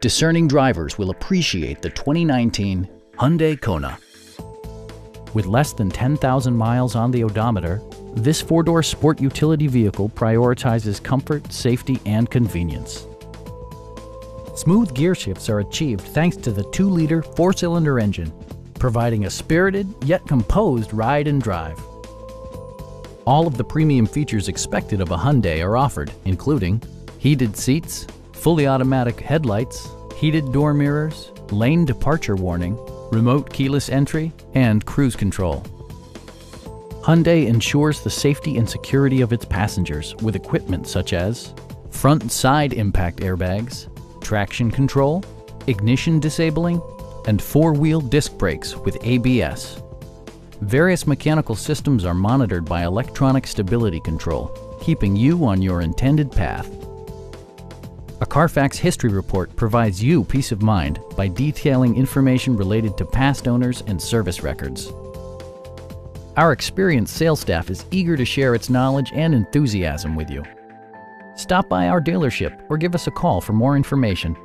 discerning drivers will appreciate the 2019 Hyundai Kona. With less than 10,000 miles on the odometer, this four-door sport utility vehicle prioritizes comfort, safety, and convenience. Smooth gear shifts are achieved thanks to the 2-liter four-cylinder engine, providing a spirited yet composed ride and drive. All of the premium features expected of a Hyundai are offered, including heated seats, fully automatic headlights, heated door mirrors, lane departure warning, remote keyless entry, and cruise control. Hyundai ensures the safety and security of its passengers with equipment such as front and side impact airbags, traction control, ignition disabling, and four-wheel disc brakes with ABS. Various mechanical systems are monitored by electronic stability control, keeping you on your intended path. A Carfax history report provides you peace of mind by detailing information related to past owners and service records. Our experienced sales staff is eager to share its knowledge and enthusiasm with you. Stop by our dealership or give us a call for more information.